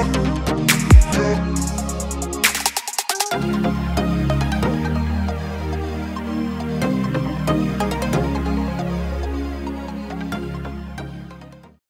Yeah.